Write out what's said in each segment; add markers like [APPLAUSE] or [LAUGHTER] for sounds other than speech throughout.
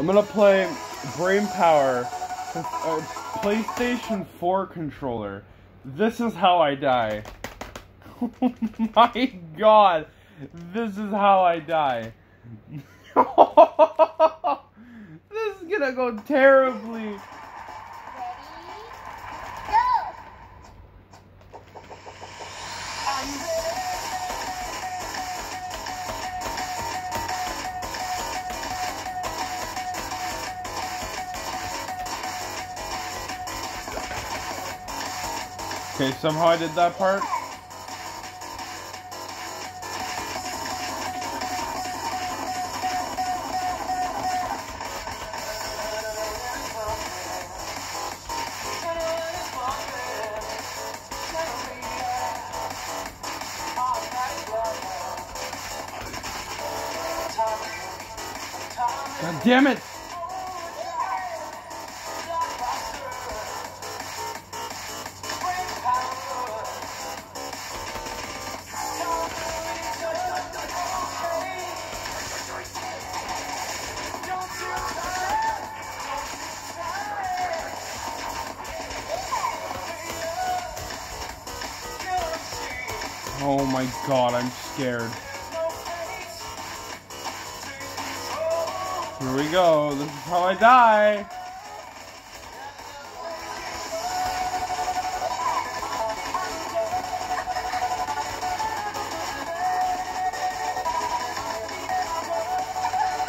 I'm gonna play Brain Power, uh, PlayStation 4 controller. This is how I die. [LAUGHS] Oh my god, this is how I die. [LAUGHS] this is gonna go terribly. Okay, somehow I did that part. God damn it! Oh my god, I'm scared. Here we go. This is how I die.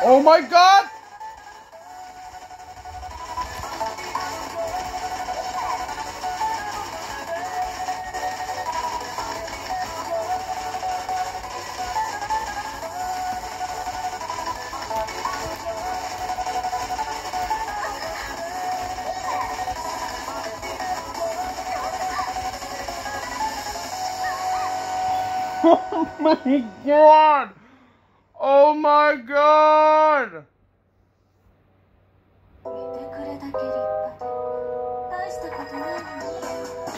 Oh my god! [LAUGHS] Oh my god! Oh my god!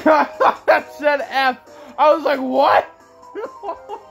[LAUGHS] that said F. I was like, what? [LAUGHS]